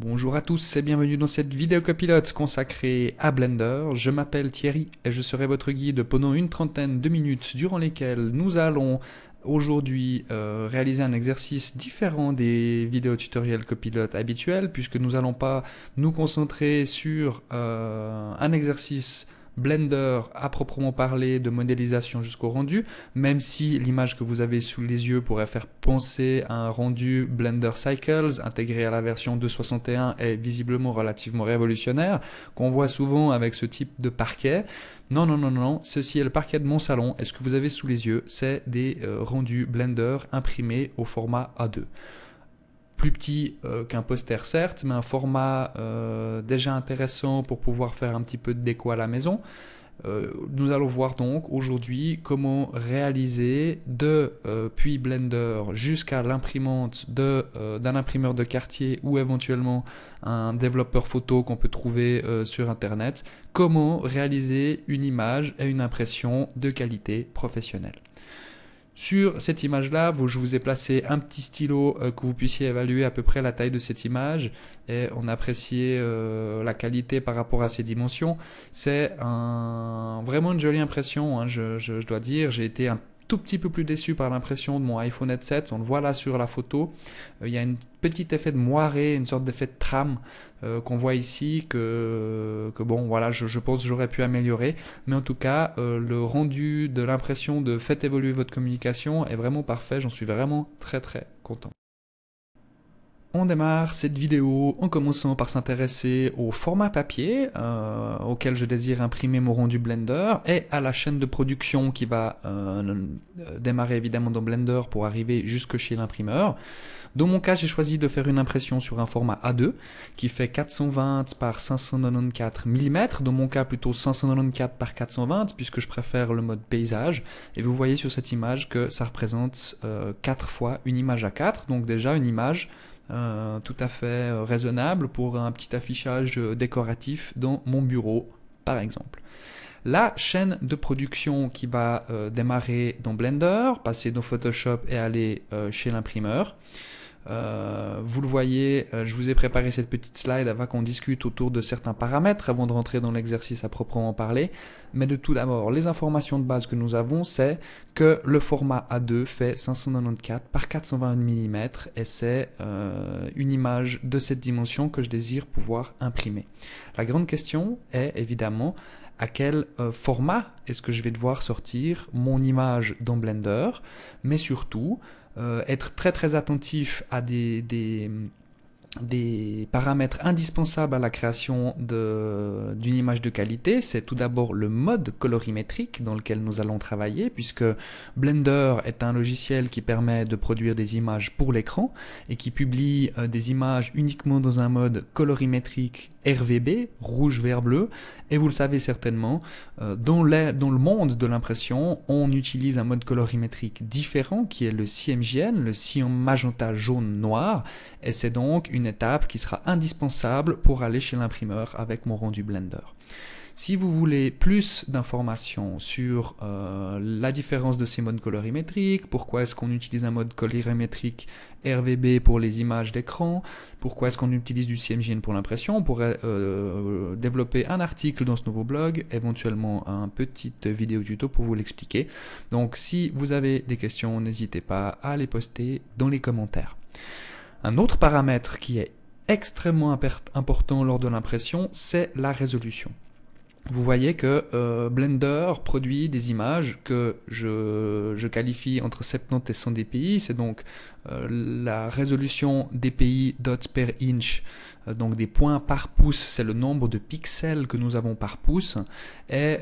Bonjour à tous et bienvenue dans cette vidéo copilote consacrée à Blender. Je m'appelle Thierry et je serai votre guide pendant une trentaine de minutes durant lesquelles nous allons aujourd'hui euh, réaliser un exercice différent des vidéos tutoriels copilote habituels puisque nous n'allons pas nous concentrer sur euh, un exercice Blender à proprement parler de modélisation jusqu'au rendu, même si l'image que vous avez sous les yeux pourrait faire penser à un rendu Blender Cycles intégré à la version 2.61 est visiblement relativement révolutionnaire, qu'on voit souvent avec ce type de parquet. Non, non, non, non, ceci est le parquet de mon salon et ce que vous avez sous les yeux, c'est des euh, rendus Blender imprimés au format A2 plus petit euh, qu'un poster certes, mais un format euh, déjà intéressant pour pouvoir faire un petit peu de déco à la maison. Euh, nous allons voir donc aujourd'hui comment réaliser de puis Blender jusqu'à l'imprimante d'un imprimeur de quartier ou éventuellement un développeur photo qu'on peut trouver sur internet, comment réaliser une image et une impression de qualité professionnelle. Sur cette image-là, je vous ai placé un petit stylo euh, que vous puissiez évaluer à peu près la taille de cette image et on appréciait euh, la qualité par rapport à ses dimensions. C'est vraiment une jolie impression, hein, je, dois dire. J'ai été tout petit peu plus déçu par l'impression de mon iPhone 7. On le voit là sur la photo. Euh, il y a un petit effet de moiré, une sorte d'effet de trame euh, qu'on voit ici que, bon, voilà, je, pense j'aurais pu améliorer. Mais en tout cas, euh, le rendu de l'impression de faites évoluer votre communication est vraiment parfait. J'en suis vraiment très très content. On démarre cette vidéo en commençant par s'intéresser au format papier euh, auquel je désire imprimer mon rendu Blender et à la chaîne de production qui va euh, démarrer évidemment dans Blender pour arriver jusque chez l'imprimeur. Dans mon cas, j'ai choisi de faire une impression sur un format A2 qui fait 420 par 594 mm, dans mon cas plutôt 594 par 420 puisque je préfère le mode paysage. Et vous voyez sur cette image que ça représente euh, 4 fois une image à 4, donc déjà une image euh, tout à fait euh, raisonnable pour un petit affichage euh, décoratif dans mon bureau, par exemple. La chaîne de production qui va démarrer dans Blender, passer dans Photoshop et aller chez l'imprimeur. Euh, vous le voyez, euh, je vous ai préparé cette petite slide avant qu'on discute autour de certains paramètres avant de rentrer dans l'exercice à proprement parler. Mais de tout d'abord, les informations de base que nous avons, c'est que le format A2 fait 594 par 420 mm et c'est euh, une image de cette dimension que je désire pouvoir imprimer. La grande question est évidemment à quel format est-ce que je vais devoir sortir mon image dans Blender, mais surtout euh, être très très attentif à des, paramètres indispensables à la création d'une image de qualité, c'est tout d'abord le mode colorimétrique dans lequel nous allons travailler, puisque Blender est un logiciel qui permet de produire des images pour l'écran et qui publie euh, des images uniquement dans un mode colorimétrique RVB, rouge, vert, bleu, et vous le savez certainement, euh, dans, dans le monde de l'impression, on utilise un mode colorimétrique différent qui est le CMJN, le cyan magenta jaune noir, et c'est donc une étape qui sera indispensable pour aller chez l'imprimeur avec mon rendu Blender. Si vous voulez plus d'informations sur euh, la différence de ces modes colorimétriques, pourquoi est-ce qu'on utilise un mode colorimétrique RVB pour les images d'écran, pourquoi est-ce qu'on utilise du CMJN pour l'impression, on pourrait euh, développer un article dans ce nouveau blog, éventuellement un petit vidéo tuto pour vous l'expliquer. Donc si vous avez des questions, n'hésitez pas à les poster dans les commentaires. Un autre paramètre qui est extrêmement important lors de l'impression, c'est la résolution vous voyez que euh, Blender produit des images que je, je, qualifie entre 70 et 100 dpi, c'est donc euh, la résolution dpi dot per inch, euh, donc des points par pouce, c'est le nombre de pixels que nous avons par pouce, et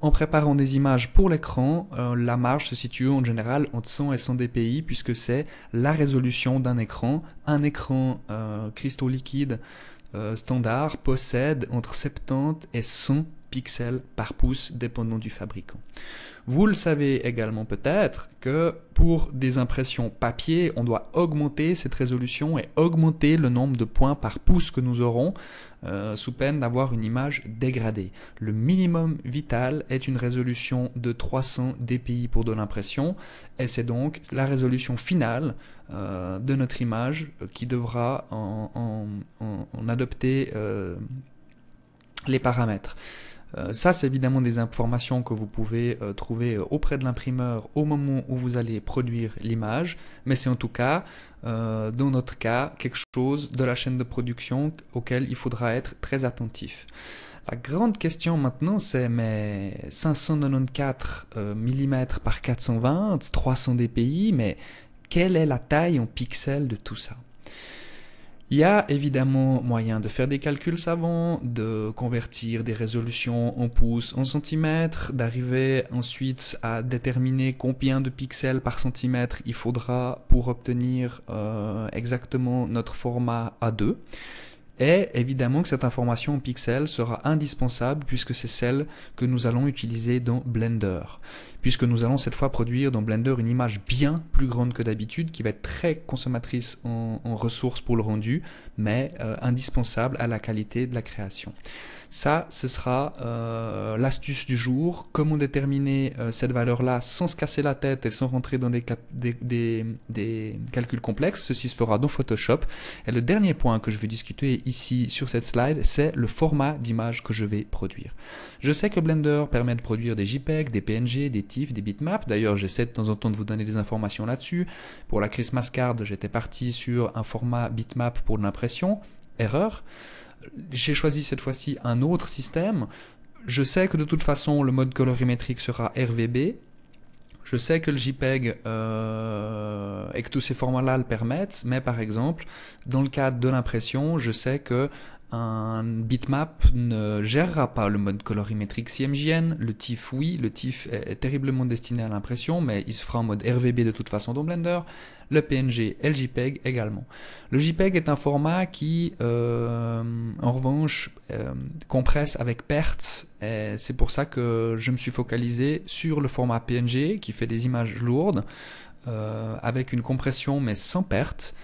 en préparant des images pour l'écran, la marge se situe en général entre 100 et 100 dpi, puisque c'est la résolution d'un écran, un écran cristaux liquide euh, standard possède entre 70 et 100 pixels par pouce dépendant du fabricant. Vous le savez également peut-être que pour des impressions papier, on doit augmenter cette résolution et augmenter le nombre de points par pouce que nous aurons euh, sous peine d'avoir une image dégradée. Le minimum vital est une résolution de 300 dpi pour de l'impression et c'est donc la résolution finale euh, de notre image qui devra en, adopter euh, les paramètres. Euh, ça, c'est évidemment des informations que vous pouvez euh, trouver euh, auprès de l'imprimeur au moment où vous allez produire l'image, mais c'est en tout cas, dans notre cas, quelque chose de la chaîne de production auquel il faudra être très attentif. La grande question maintenant, c'est mais 594 mm par 420, 300 dpi, mais quelle est la taille en pixels de tout ça? Il y a évidemment moyen de faire des calculs savants, de convertir des résolutions en pouces en centimètres, d'arriver ensuite à déterminer combien de pixels par centimètre il faudra pour obtenir euh, exactement notre format A2. Et évidemment que cette information en pixels sera indispensable puisque c'est celle que nous allons utiliser dans Blender. Puisque nous allons cette fois produire dans Blender une image bien plus grande que d'habitude qui va être très consommatrice en, ressources pour le rendu, mais euh, indispensable à la qualité de la création. Ça, ce sera euh, l'astuce du jour, comment déterminer euh, cette valeur-là sans se casser la tête et sans rentrer dans des, calculs complexes? Ceci se fera dans Photoshop. Et le dernier point que je vais discuter ici sur cette slide, c'est le format d'image que je vais produire. Je sais que Blender permet de produire des JPEG, des PNG, des TIFF, des bitmaps. D'ailleurs, j'essaie de temps en temps de vous donner des informations là-dessus. Pour la Christmas Card, j'étais parti sur un format bitmap pour l'impression. Erreur j'ai choisi cette fois-ci un autre système. Je sais que de toute façon, le mode colorimétrique sera RVB. Je sais que le JPEG euh, et que tous ces formats-là le permettent, mais par exemple, dans le cadre de l'impression, je sais que un bitmap ne gérera pas le mode colorimétrique CMJN, le TIFF oui, le TIFF est, terriblement destiné à l'impression, mais il se fera en mode RVB de toute façon dans Blender, le PNG et le JPEG également. Le JPEG est un format qui, euh, en revanche, euh, compresse avec perte, c'est pour ça que je me suis focalisé sur le format PNG qui fait des images lourdes, euh, avec une compression mais sans perte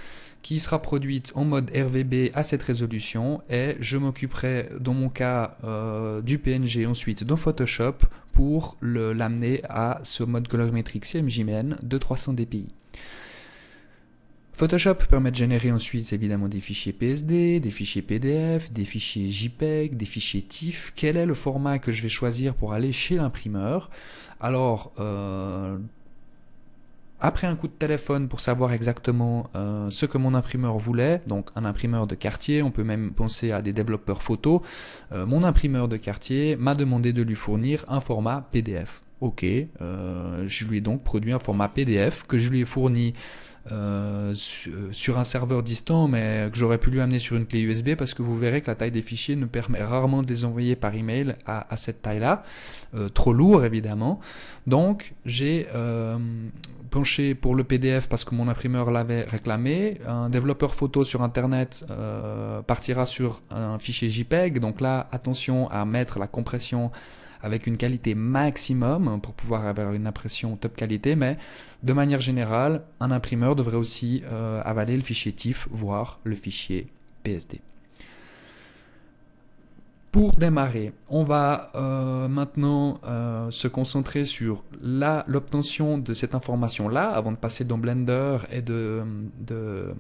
qui sera produite en mode RVB à cette résolution et je m'occuperai dans mon cas du PNG ensuite dans Photoshop pour l'amener à ce mode colorimétrique CMJMN de 300 dpi. Photoshop permet de générer ensuite évidemment des fichiers PSD, des fichiers PDF, des fichiers JPEG, des fichiers TIFF. Quel est le format que je vais choisir pour aller chez l'imprimeur? Alors, euh, après un coup de téléphone pour savoir exactement euh, ce que mon imprimeur voulait, donc un imprimeur de quartier, on peut même penser à des développeurs photo, euh, mon imprimeur de quartier m'a demandé de lui fournir un format PDF. Ok, je lui ai donc produit un format PDF que je lui ai fourni euh, euh, sur un serveur distant, mais que j'aurais pu lui amener sur une clé USB parce que vous verrez que la taille des fichiers ne permet rarement de les envoyer par email à, à cette taille-là. Euh, trop lourd évidemment. Donc j'ai penché pour le PDF parce que mon imprimeur l'avait réclamé. Un développeur photo sur internet partira sur un fichier JPEG. Donc là, attention à mettre la compression avec une qualité maximum pour pouvoir avoir une impression top qualité, mais de manière générale, un imprimeur devrait aussi euh, avaler le fichier TIFF, voire le fichier PSD. Pour démarrer, on va euh, maintenant euh, se concentrer sur l'obtention de cette information-là avant de passer dans Blender et de, de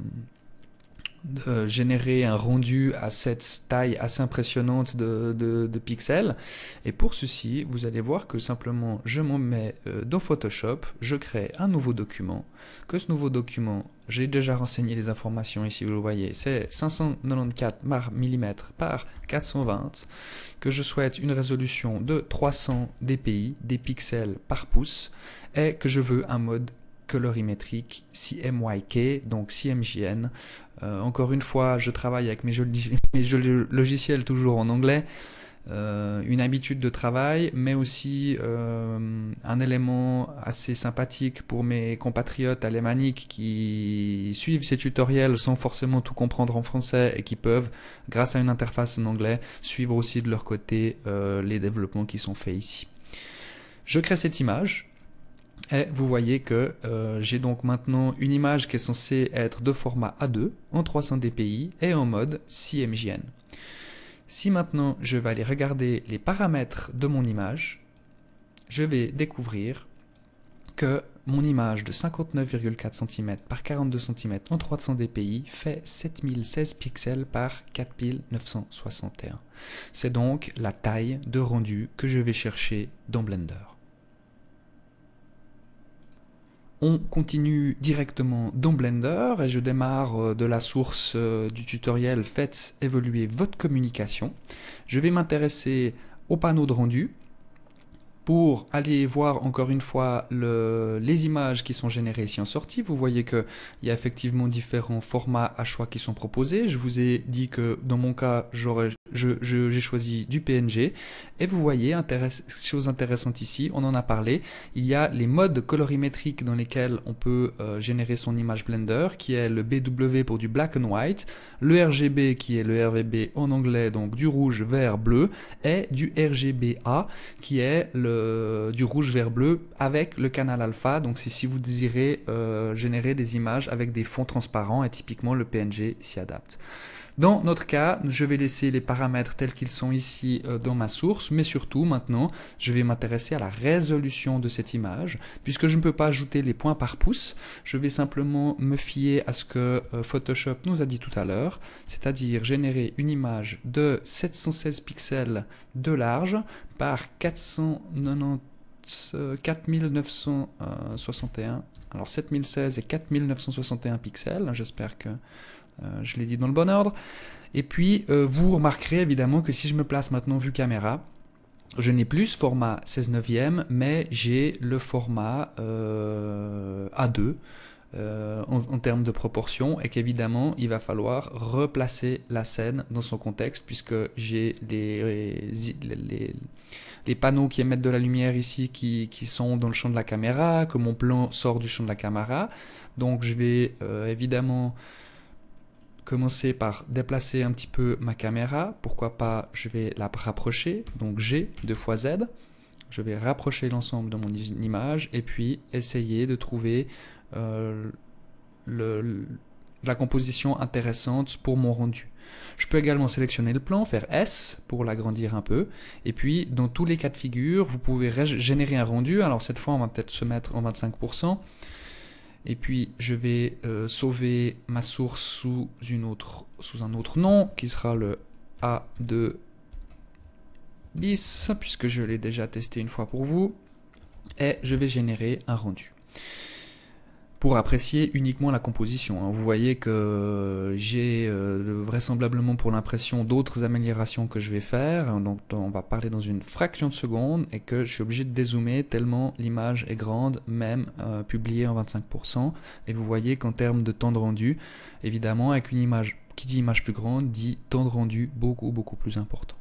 de générer un rendu à cette taille assez impressionnante de, pixels. Et pour ceci, vous allez voir que simplement je m'en mets euh, dans Photoshop, je crée un nouveau document, que ce nouveau document, j'ai déjà renseigné les informations ici, vous le voyez, c'est 594 mm par 420, que je souhaite une résolution de 300 dpi, des pixels par pouce, et que je veux un mode colorimétrique CMYK, donc CMJN. Euh, encore une fois, je travaille avec mes, logiciels toujours en anglais. euh, une habitude de travail, mais aussi euh, un élément assez sympathique pour mes compatriotes alémaniques qui suivent ces tutoriels sans forcément tout comprendre en français et qui peuvent, grâce à une interface en anglais, suivre aussi de leur côté les développements qui sont faits ici. Je crée cette image. Et vous voyez que j'ai donc maintenant une image qui est censée être de format A2 en 300 dpi et en mode CMJN. Si maintenant je vais aller regarder les paramètres de mon image, je vais découvrir que mon image de 59,4 cm par 42 cm en 300 dpi fait 7016 pixels par 4961. C'est donc la taille de rendu que je vais chercher dans Blender. On continue directement dans Blender et je démarre euh, de la source euh, du tutoriel Faites évoluer votre communication. Je vais m'intéresser au panneau de rendu pour aller voir encore une fois les images qui sont générées ici en sortie. Vous voyez qu'il y a effectivement différents formats à choix qui sont proposés. Je vous ai dit que dans mon cas, j'ai choisi du PNG. Et vous voyez, chose intéressante ici, on en a parlé, il y a les modes colorimétriques dans lesquels on peut euh, générer son image Blender, qui est le BW pour du black and white, le RGB qui est le RVB en anglais, donc du rouge, vert, bleu, et du RGBA qui est le du rouge vers bleu avec le canal alpha. Donc c'est si vous désirez euh, générer des images avec des fonds transparents et typiquement le PNG s'y adapte. Dans notre cas, je vais laisser les paramètres tels qu'ils sont ici euh, dans ma source, mais surtout maintenant, je vais m'intéresser à la résolution de cette image. Puisque je ne peux pas ajouter les points par pouce, je vais simplement me fier à ce que euh, Photoshop nous a dit tout à l'heure, c'est-à-dire générer une image de 716 pixels de large par 490 4961, alors 7016 et 4961 pixels, j'espère que euh, je l'ai dit dans le bon ordre. Et puis, euh, vous remarquerez évidemment que si je me place maintenant vue caméra, je n'ai plus ce format 16 neuvième, mais j'ai le format euh, A2 en, termes de proportion et qu'évidemment il va falloir replacer la scène dans son contexte puisque j'ai les, les, panneaux qui émettent de la lumière ici qui, sont dans le champ de la caméra, que mon plan sort du champ de la caméra. Donc je vais évidemment commencer par déplacer un petit peu ma caméra. Pourquoi pas, je vais la rapprocher. Donc G, 2 fois Z. Je vais rapprocher l'ensemble de mon image et puis essayer de trouver euh, la composition intéressante pour mon rendu. Je peux également sélectionner le plan, faire S pour l'agrandir un peu. Et puis, dans tous les cas de figure, vous pouvez générer un rendu. Alors cette fois, on va peut-être se mettre en 25% et puis je vais euh, sauver ma source sous, une autre, sous un autre nom qui sera le A2 bis puisque je l'ai déjà testé une fois pour vous. Et je vais générer un rendu pour apprécier uniquement la composition. Hein. Vous voyez que j'ai euh, vraisemblablement pour l'impression d'autres améliorations que je vais faire, hein. donc on va parler dans une fraction de seconde et que je suis obligé de dézoomer tellement l'image est grande, même euh, publiée en 25%. Et vous voyez qu'en termes de temps de rendu, évidemment avec une image qui dit image plus grande dit temps de rendu beaucoup beaucoup plus important.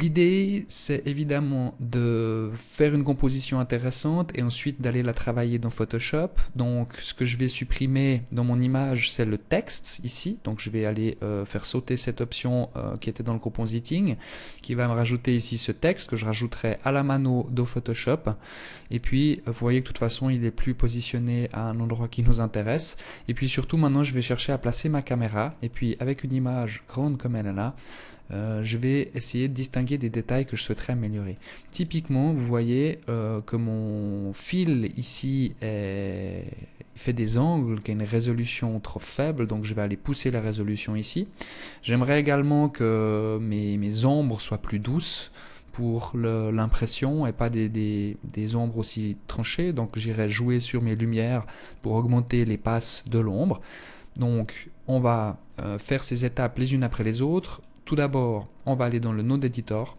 L'idée, c'est évidemment de faire une composition intéressante et ensuite d'aller la travailler dans Photoshop. Donc, ce que je vais supprimer dans mon image, c'est le texte ici. Donc, je vais aller euh, faire sauter cette option euh, qui était dans le compositing, qui va me rajouter ici ce texte que je rajouterai à la mano dans Photoshop. Et puis, vous voyez que de toute façon, il est plus positionné à un endroit qui nous intéresse. Et puis surtout, maintenant, je vais chercher à placer ma caméra. Et puis, avec une image grande comme elle est là, euh, je vais essayer de distinguer des détails que je souhaiterais améliorer. Typiquement, vous voyez euh, que mon fil ici fait des angles, qui a une résolution trop faible, donc je vais aller pousser la résolution ici. J'aimerais également que mes, ombres soient plus douces pour l'impression et pas des, ombres aussi tranchées. Donc j'irai jouer sur mes lumières pour augmenter les passes de l'ombre. Donc on va euh, faire ces étapes les unes après les autres. Tout d'abord, on va aller dans le Node Editor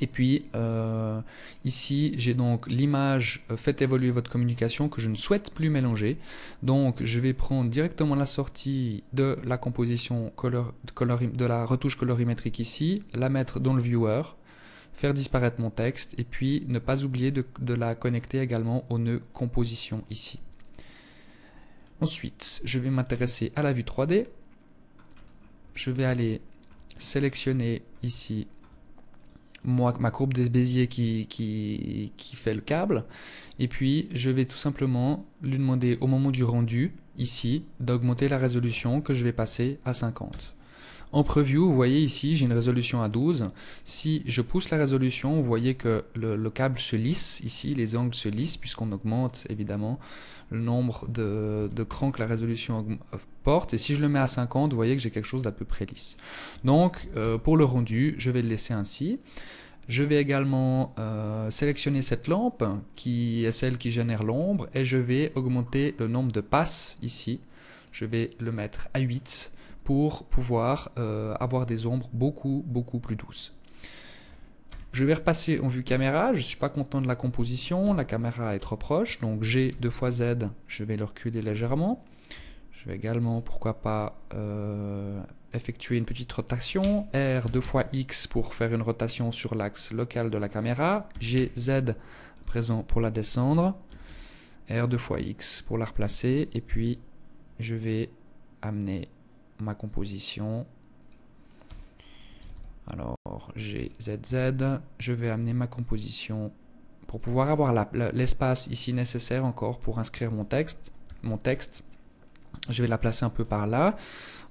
Et puis euh, ici, j'ai donc l'image euh, Faites évoluer votre communication que je ne souhaite plus mélanger. Donc je vais prendre directement la sortie de la composition de la retouche colorimétrique ici, la mettre dans le viewer, faire disparaître mon texte et puis ne pas oublier de, de la connecter également au nœud composition ici. Ensuite, je vais m'intéresser à la vue 3D. Je vais aller sélectionner ici moi, ma courbe des Béziers qui, fait le câble. Et puis, je vais tout simplement lui demander au moment du rendu, ici, d'augmenter la résolution que je vais passer à 50. En preview, vous voyez ici, j'ai une résolution à 12. Si je pousse la résolution, vous voyez que le, câble se lisse. Ici, les angles se lissent puisqu'on augmente évidemment le nombre de, de crans que la résolution porte. Et si je le mets à 50, vous voyez que j'ai quelque chose d'à peu près lisse. Donc, euh, pour le rendu, je vais le laisser ainsi. Je vais également euh, sélectionner cette lampe qui est celle qui génère l'ombre et je vais augmenter le nombre de passes ici. Je vais le mettre à 8 pour pouvoir euh, avoir des ombres beaucoup, beaucoup plus douces. Je vais repasser en vue caméra, je ne suis pas content de la composition, la caméra est trop proche, donc G 2 fois Z, je vais le reculer légèrement. Je vais également, pourquoi pas, euh, effectuer une petite rotation. R 2 fois X pour faire une rotation sur l'axe local de la caméra. G, Z présent pour la descendre. R 2 fois X pour la replacer. Et puis, je vais amener ma composition. Alors, j'ai ZZ, je vais amener ma composition pour pouvoir avoir l'espace ici nécessaire encore pour inscrire mon texte. Mon texte. Je vais la placer un peu par là.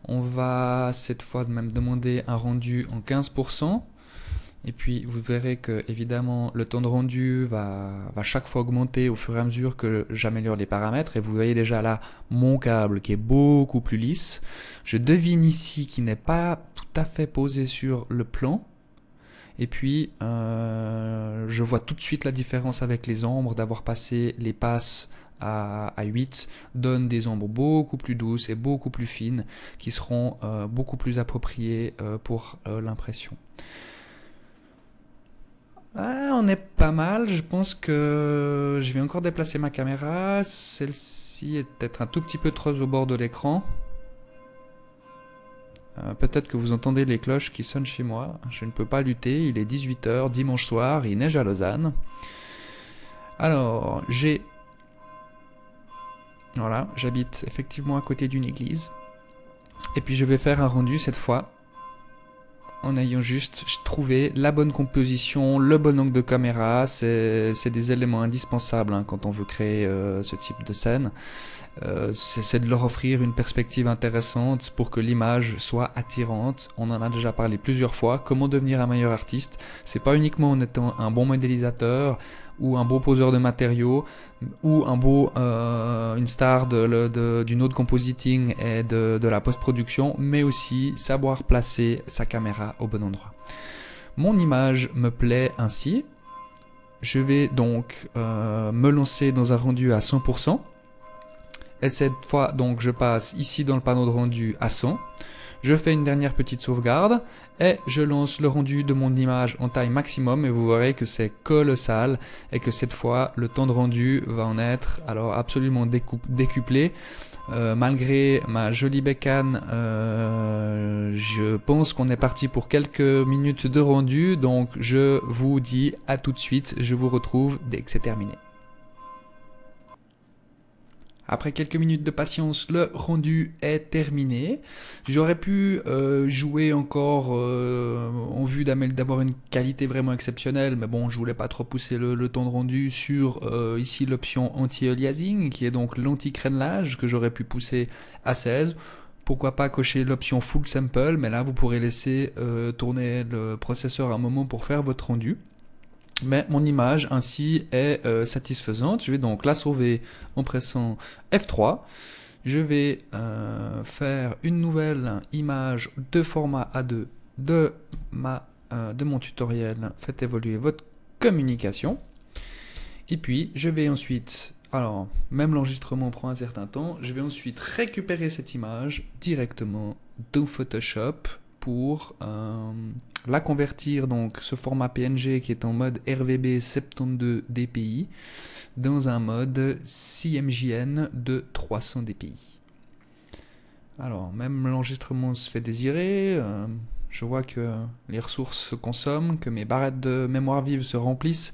On va cette fois même demander un rendu en 15%. Et puis vous verrez que évidemment le temps de rendu va, va chaque fois augmenter au fur et à mesure que j'améliore les paramètres. Et vous voyez déjà là mon câble qui est beaucoup plus lisse. Je devine ici qu'il n'est pas tout à fait posé sur le plan. Et puis euh, je vois tout de suite la différence avec les ombres d'avoir passé les passes à, 8 donne des ombres beaucoup plus douces et beaucoup plus fines qui seront euh, beaucoup plus appropriées euh, pour l'impression. Ah, on est pas mal. Je pense que je vais encore déplacer ma caméra. Celle-ci est peut-être un tout petit peu trop au bord de l'écran. Euh, peut-être que vous entendez les cloches qui sonnent chez moi. Je ne peux pas lutter. Il est 18h, dimanche soir, il neige à Lausanne. Alors, j'ai... Voilà, j'habite effectivement à côté d'une église. Et puis je vais faire un rendu cette fois en ayant juste trouvé la bonne composition, le bon angle de caméra, c'est des éléments indispensables hein, quand on veut créer euh, ce type de scène. Euh, c'est de leur offrir une perspective intéressante pour que l'image soit attirante. On en a déjà parlé plusieurs fois. Comment devenir un meilleur artiste? C'est pas uniquement en étant un bon modélisateur ou un beau poseur de matériaux ou un beau euh, une star de, du de compositing et de, de la post-production, mais aussi savoir placer sa caméra au bon endroit. Mon image me plaît ainsi. Je vais donc euh, me lancer dans un rendu à 100%. Et cette fois, donc, je passe ici dans le panneau de rendu à 100. Je fais une dernière petite sauvegarde et je lance le rendu de mon image en taille maximum et vous verrez que c'est colossal et que cette fois le temps de rendu va en être alors absolument décuplé. Euh, malgré ma jolie bécane, euh, je pense qu'on est parti pour quelques minutes de rendu, donc je vous dis à tout de suite, je vous retrouve dès que c'est terminé. Après quelques minutes de patience, le rendu est terminé. J'aurais pu euh, jouer encore euh, en vue d'avoir une qualité vraiment exceptionnelle, mais bon, je voulais pas trop pousser le, temps de rendu sur euh, ici l'option anti-aliasing, qui est donc l'anti-crénelage que j'aurais pu pousser à 16 pourquoi pas cocher l'option full sample, mais là vous pourrez laisser tourner le processeur un moment pour faire votre rendu mais mon image ainsi est euh, satisfaisante. Je vais donc la sauver en pressant F3. Je vais euh, faire une nouvelle image de format A2 de, euh, de mon tutoriel. Faites évoluer votre communication. Et puis, je vais ensuite, alors, même l'enregistrement prend un certain temps, je vais ensuite récupérer cette image directement dans Photoshop pour euh, la convertir, donc ce format PNG qui est en mode RVB 72 dpi, dans un mode CMJN de 300 dpi. Alors, même l'enregistrement se fait désirer. Euh, je vois que les ressources se consomment, que mes barrettes de mémoire vive se remplissent.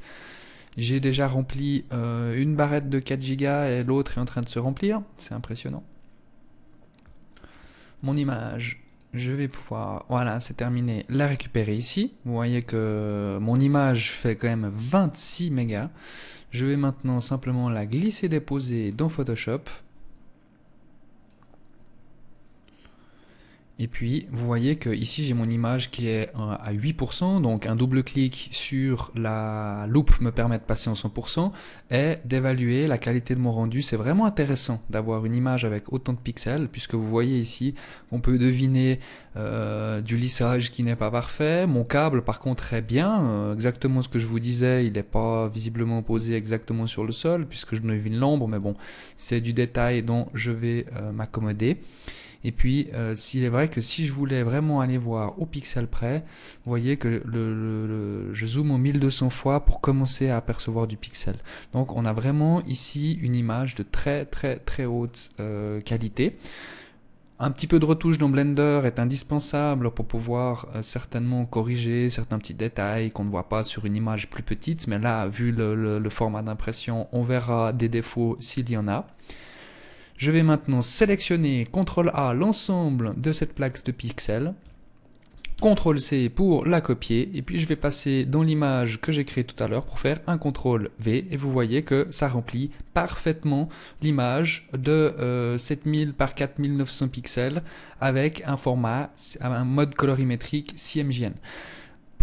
J'ai déjà rempli euh, une barrette de 4 Go et l'autre est en train de se remplir. C'est impressionnant. Mon image, je vais pouvoir, voilà, c'est terminé, la récupérer ici. Vous voyez que mon image fait quand même 26 mégas. Je vais maintenant simplement la glisser déposer dans Photoshop. Et puis, vous voyez que ici j'ai mon image qui est euh, à 8%, donc un double clic sur la loupe me permet de passer en 100% et d'évaluer la qualité de mon rendu. C'est vraiment intéressant d'avoir une image avec autant de pixels, puisque vous voyez ici, on peut deviner euh, du lissage qui n'est pas parfait. Mon câble, par contre, est bien, euh, exactement ce que je vous disais, il n'est pas visiblement posé exactement sur le sol, puisque je devine l'ombre, mais bon, c'est du détail dont je vais m'accommoder. Et puis, euh, s'il est vrai que si je voulais vraiment aller voir au pixel près, vous voyez que le, je zoome en 1200 fois pour commencer à apercevoir du pixel. Donc, on a vraiment ici une image de très très très haute euh, qualité. Un petit peu de retouche dans Blender est indispensable pour pouvoir euh, certainement corriger certains petits détails qu'on ne voit pas sur une image plus petite, mais là, vu le format d'impression, on verra des défauts s'il y en a. Je vais maintenant sélectionner CTRL A l'ensemble de cette plaque de pixels. CTRL C pour la copier et puis je vais passer dans l'image que j'ai créée tout à l'heure pour faire un CTRL V et vous voyez que ça remplit parfaitement l'image de 7000 euh, par 4900 pixels avec un format, un mode colorimétrique CMJN.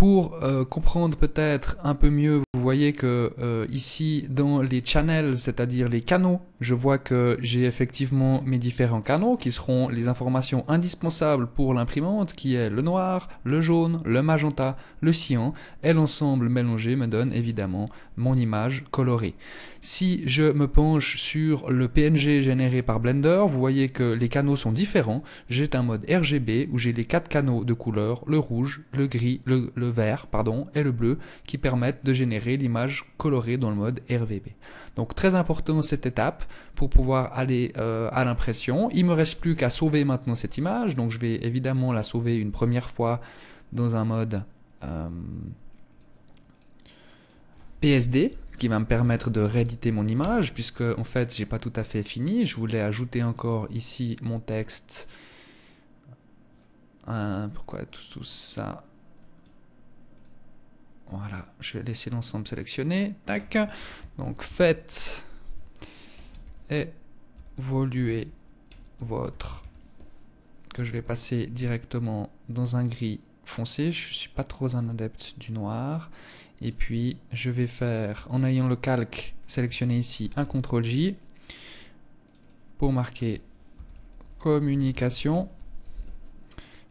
Pour euh, comprendre peut-être un peu mieux, vous voyez que euh, ici dans les channels, c'est-à-dire les canaux, je vois que j'ai effectivement mes différents canaux qui seront les informations indispensables pour l'imprimante qui est le noir, le jaune, le magenta, le cyan et l'ensemble mélangé me donne évidemment mon image colorée. Si je me penche sur le PNG généré par Blender, vous voyez que les canaux sont différents. J'ai un mode RGB où j'ai les quatre canaux de couleur, le rouge, le gris, le, vert pardon, et le bleu, qui permettent de générer l'image colorée dans le mode RVB. Donc très important cette étape pour pouvoir aller euh, à l'impression. Il me reste plus qu'à sauver maintenant cette image, donc je vais évidemment la sauver une première fois dans un mode euh, PSD, qui va me permettre de rééditer mon image, puisque en fait j'ai pas tout à fait fini. Je voulais ajouter encore ici mon texte. Euh, pourquoi tout, tout, ça? Voilà, je vais laisser l'ensemble sélectionné. Tac. Donc faites évoluer votre que je vais passer directement dans un gris foncé. Je suis pas trop un adepte du noir. Et puis, je vais faire, en ayant le calque sélectionné ici, un CTRL J pour marquer communication.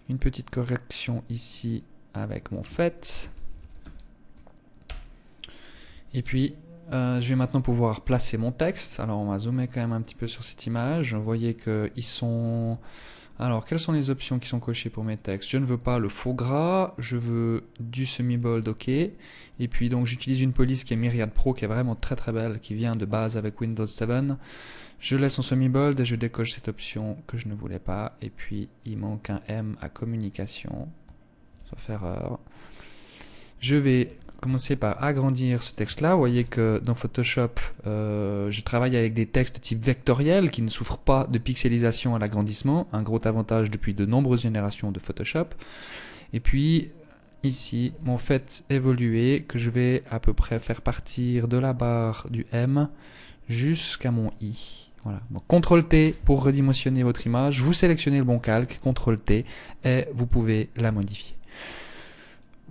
Une petite correction ici avec mon fait. Et puis, euh, je vais maintenant pouvoir placer mon texte. Alors, on va zoomer quand même un petit peu sur cette image. Vous voyez qu'ils sont alors, quelles sont les options qui sont cochées pour mes textes? Je ne veux pas le faux gras, je veux du semi-bold, ok. Et puis, donc, j'utilise une police qui est Myriad Pro, qui est vraiment très très belle, qui vient de base avec Windows 7. Je laisse en semi-bold et je décoche cette option que je ne voulais pas. Et puis, il manque un M à communication, sauf erreur. Je vais commencer par agrandir ce texte-là. Vous voyez que dans Photoshop, euh, je travaille avec des textes type vectoriel qui ne souffrent pas de pixelisation à l'agrandissement, un gros avantage depuis de nombreuses générations de Photoshop. Et puis ici, mon fait évoluer que je vais à peu près faire partir de la barre du M jusqu'à mon I. Voilà. Donc CTRL T pour redimensionner votre image, vous sélectionnez le bon calque, CTRL T et vous pouvez la modifier.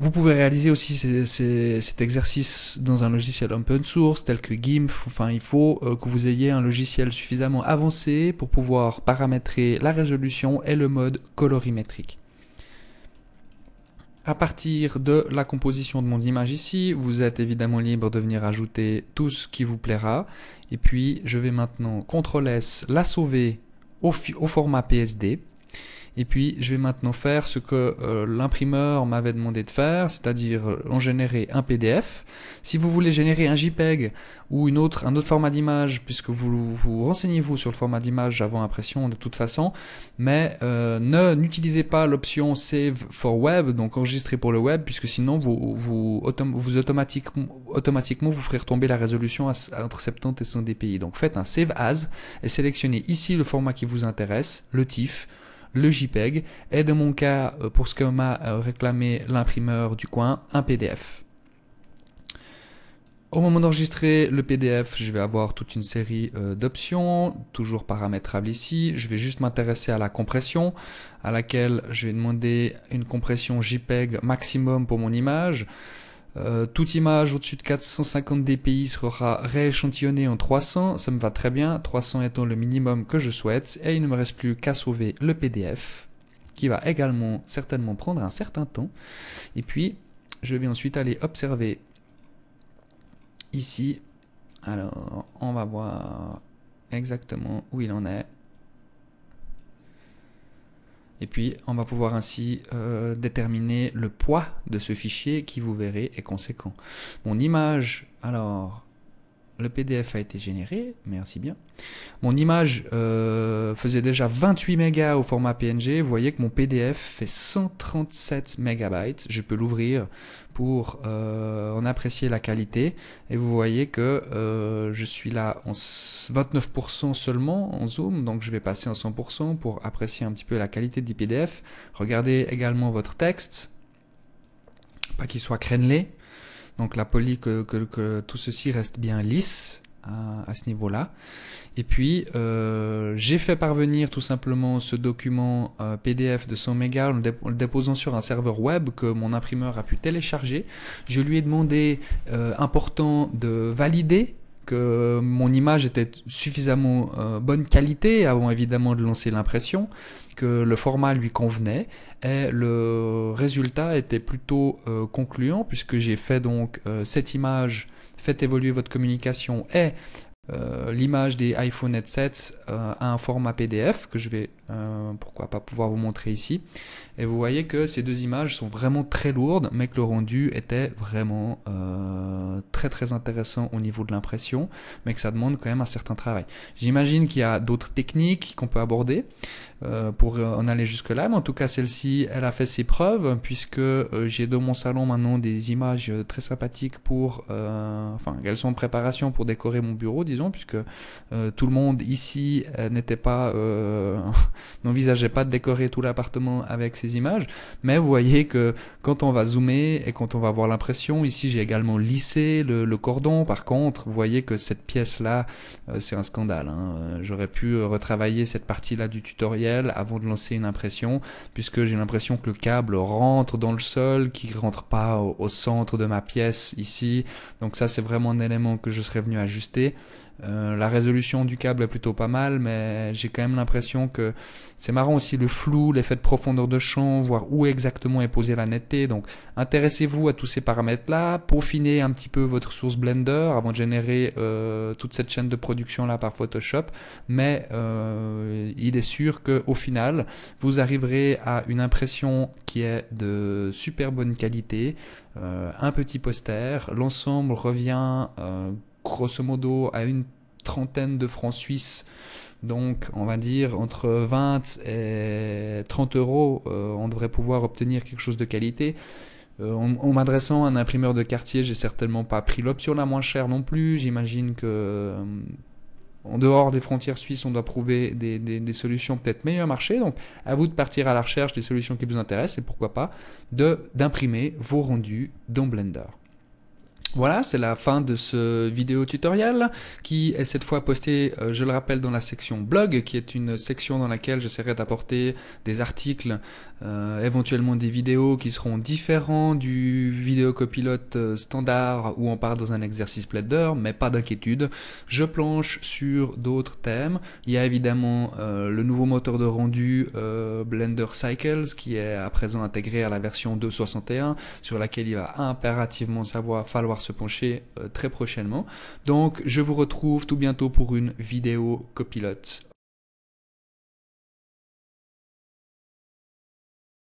Vous pouvez réaliser aussi cet exercice dans un logiciel open source tel que GIMP. Enfin, il faut euh, que vous ayez un logiciel suffisamment avancé pour pouvoir paramétrer la résolution et le mode colorimétrique. À partir de la composition de mon image ici, vous êtes évidemment libre de venir ajouter tout ce qui vous plaira. Et puis, je vais maintenant CTRL S la sauver au format PSD. Et puis, je vais maintenant faire ce que euh, l'imprimeur m'avait demandé de faire, c'est-à-dire en générer un PDF. Si vous voulez générer un JPEG ou une autre, un autre format d'image, puisque vous vous renseignez-vous sur le format d'image avant impression de toute façon, mais euh, ne n'utilisez pas l'option Save for Web, donc enregistrer pour le web, puisque sinon vous, vous, automatiquement vous ferez retomber la résolution à, entre 70 et 100 dpi. Donc faites un Save As et sélectionnez ici le format qui vous intéresse, le TIFF, le JPEG, et dans mon cas, euh, pour ce que m'a euh, réclamé l'imprimeur du coin, un PDF. Au moment d'enregistrer le PDF, je vais avoir toute une série euh, d'options, toujours paramétrables ici. Je vais juste m'intéresser à la compression, à laquelle je vais demander une compression JPEG maximum pour mon image. Euh, toute image au-dessus de 450 dpi sera rééchantillonnée en 300, ça me va très bien, 300 étant le minimum que je souhaite, et il ne me reste plus qu'à sauver le PDF, qui va également certainement prendre un certain temps. Et puis, je vais ensuite aller observer ici. Alors, on va voir exactement où il en est. Et puis, on va pouvoir ainsi euh, déterminer le poids de ce fichier qui, vous verrez, est conséquent. Mon image, alors, le PDF a été généré, merci bien. Mon image euh, faisait déjà 28 mégas au format PNG. Vous voyez que mon PDF fait 137 mégabytes. Je peux l'ouvrir pour euh, en apprécier la qualité. Et vous voyez que euh, je suis là en 29% seulement en zoom, donc je vais passer en 100% pour apprécier un petit peu la qualité du PDF. Regardez également votre texte, pas qu'il soit crénelé. Donc la poly, que, que, tout ceci reste bien lisse à, ce niveau-là. Et puis, euh, j'ai fait parvenir tout simplement ce document euh, PDF de 100 mégas en, le déposant sur un serveur web que mon imprimeur a pu télécharger. Je lui ai demandé, euh, important, de valider que mon image était suffisamment euh, bonne qualité avant évidemment de lancer l'impression, que le format lui convenait et le résultat était plutôt euh, concluant puisque j'ai fait donc euh, cette image, fait évoluer votre communication et l'image des iPhone headsets a un format PDF que je vais euh, pourquoi pas pouvoir vous montrer ici. Et vous voyez que ces deux images sont vraiment très lourdes mais que le rendu était vraiment très très intéressant au niveau de l'impression mais que ça demande quand même un certain travail. J'imagine qu'il y a d'autres techniques qu'on peut aborder pour en aller jusque là mais en tout cas celle-ci elle a fait ses preuves puisque j'ai dans mon salon maintenant des images très sympathiques pour enfin elles sont en préparation pour décorer mon bureau disons puisque euh, tout le monde ici euh, n'était pas, euh, n'envisageait pas de décorer tout l'appartement avec ces images. Mais vous voyez que quand on va zoomer et quand on va voir l'impression, ici j'ai également lissé le, cordon. Par contre, vous voyez que cette pièce-là, c'est un scandale. Hein. J'aurais pu retravailler cette partie-là du tutoriel avant de lancer une impression, puisque j'ai l'impression que le câble rentre dans le sol, qui rentre pas au centre de ma pièce ici. Donc ça, c'est vraiment un élément que je serais venu ajuster. Euh, la résolution du câble est plutôt pas mal, mais j'ai quand même l'impression que c'est marrant aussi le flou, l'effet de profondeur de champ, voir où exactement est posée la netteté. Donc intéressez-vous à tous ces paramètres-là, peaufinez un petit peu votre source Blender avant de générer euh, toute cette chaîne de production là par Photoshop. Mais euh, il est sûr que au final, vous arriverez à une impression qui est de super bonne qualité, un petit poster, l'ensemble revient grosso modo à une trentaine de francs suisses. Donc, on va dire entre 20 et 30 euros, euh, on devrait pouvoir obtenir quelque chose de qualité. Euh, en, m'adressant à un imprimeur de quartier, j'ai certainement pas pris l'option la moins chère non plus. J'imagine que euh, en dehors des frontières suisses, on doit trouver des, solutions peut-être meilleur marché. Donc, à vous de partir à la recherche des solutions qui vous intéressent et pourquoi pas d'imprimer vos rendus dans Blender. Voilà, c'est la fin de ce vidéo tutoriel qui est cette fois posté, euh, je le rappelle, dans la section blog, qui est une section dans laquelle j'essaierai d'apporter des articles, euh, éventuellement des vidéos qui seront différents du vidéo copilote euh, standard où on part dans un exercice Blender, mais pas d'inquiétude. Je planche sur d'autres thèmes. Il y a évidemment le nouveau moteur de rendu Blender Cycles qui est à présent intégré à la version 2.61 sur laquelle il va impérativement savoir falloir se pencher euh, très prochainement. Donc je vous retrouve tout bientôt pour une vidéo copilote.